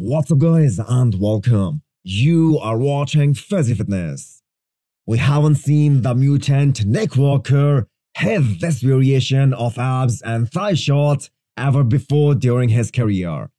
What's up guys and welcome. You are watching Fazi Fitness. We haven't seen the mutant Nick Walker have this variation of abs and thigh shot ever before during his career.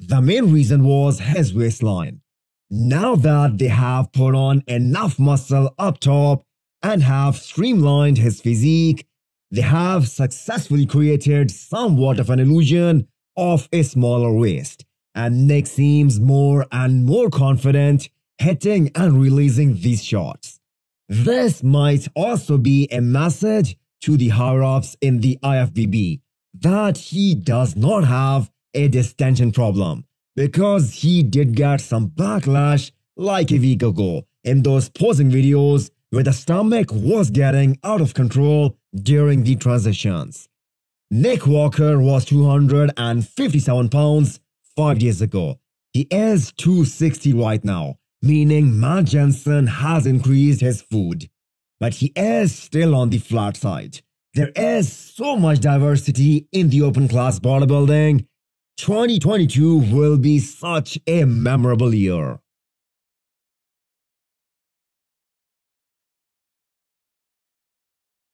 The main reason was his waistline. Now that they have put on enough muscle up top and have streamlined his physique, they have successfully created somewhat of an illusion of a smaller waist and Nick seems more and more confident hitting and releasing these shots. This might also be a message to the higher-ups in the IFBB that he does not have a distension problem because he did get some backlash like a week ago in those posing videos where the stomach was getting out of control during the transitions. Nick Walker was 257 pounds five years ago. He is 260 right now, meaning Matt Jansen has increased his food. But he is still on the flat side. There is so much diversity in the open class bodybuilding. 2022 will be such a memorable year.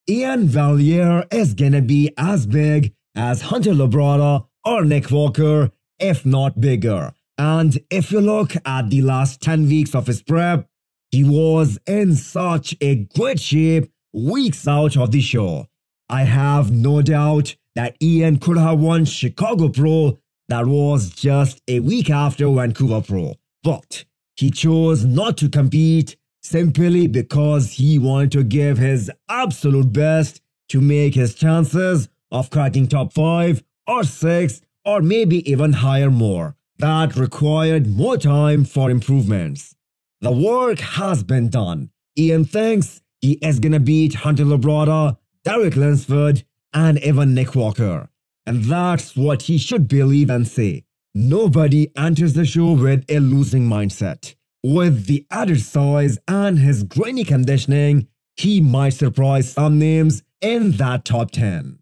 Iain Valliere is gonna be as big as Hunter Labrada or Nick Walker if not bigger. And if you look at the last 10 weeks of his prep, he was in such a great shape weeks out of the show. I have no doubt that Iain could have won Chicago Pro that was just a week after Vancouver Pro. But he chose not to compete simply because he wanted to give his absolute best to make his chances of cracking top 5 or 6 or maybe even hire more. That required more time for improvements. The work has been done. Iain thinks he is gonna beat Hunter Labrada, Derek Lunsford, and even Nick Walker. And that's what he should believe and say. Nobody enters the show with a losing mindset. With the added size and his grainy conditioning, he might surprise some names in that top 10.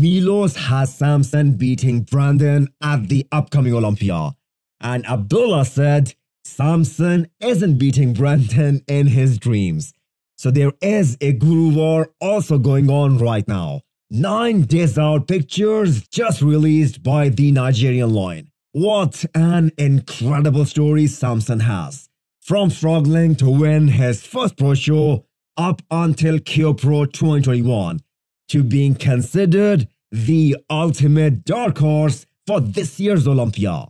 Milos has Samson beating Brandon at the upcoming Olympia. And Abdullah said Samson isn't beating Brandon in his dreams. So there is a guru war also going on right now. Nine days out pictures just released by the Nigerian Lion. What an incredible story Samson has. From struggling to win his first pro show up until KO Pro 2021 to being considered the ultimate dark horse for this year's Olympia.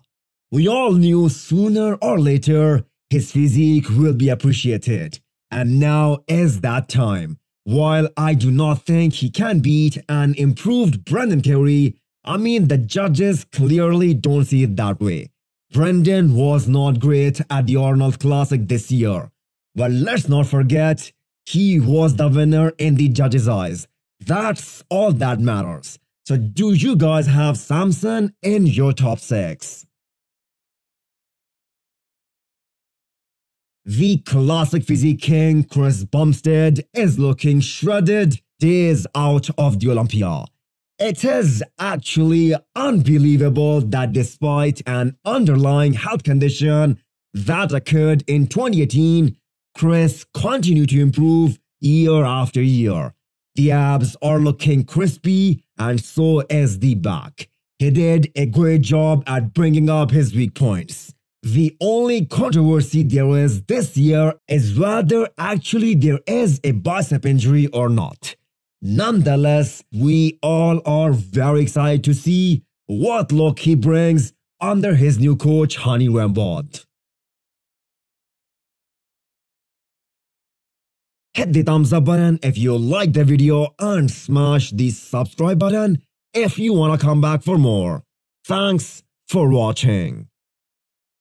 We all knew sooner or later his physique will be appreciated, and now is that time. While I do not think he can beat an improved Brandon Curry, I mean the judges clearly don't see it that way. Brendan was not great at the Arnold Classic this year, but let's not forget, he was the winner in the judges' eyes. That's all that matters. So do you guys have Samson in your top 6? The classic physique king Chris Bumstead is looking shredded days out of the Olympia. It is actually unbelievable that despite an underlying health condition that occurred in 2018, Chris continued to improve year after year. The abs are looking crispy and so is the back. He did a great job at bringing up his weak points. The only controversy there is this year is whether actually there is a bicep injury or not. Nonetheless, we all are very excited to see what look he brings under his new coach Hany Rambod. Hit the thumbs up button if you like the video and smash the subscribe button if you wanna come back for more. Thanks for watching.